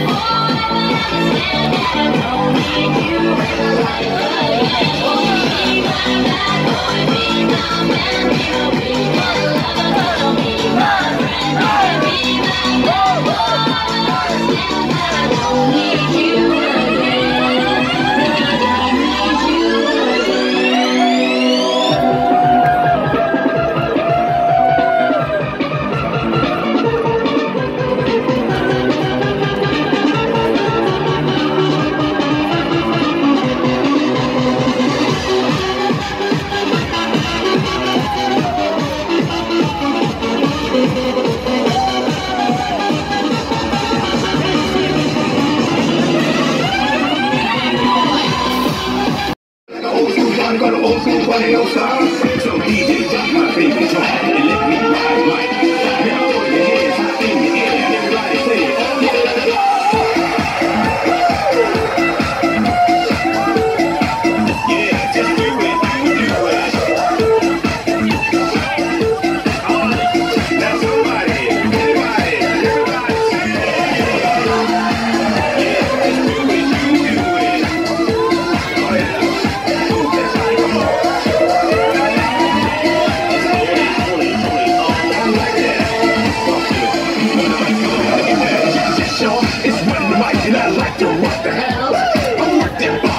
Oh, It's when the mic and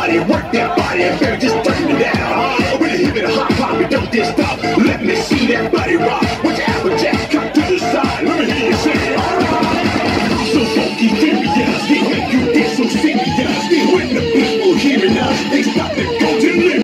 body, work that body, I better just turn it down. When it hit me the hot pop, and don't this stop. Let me see that body rock.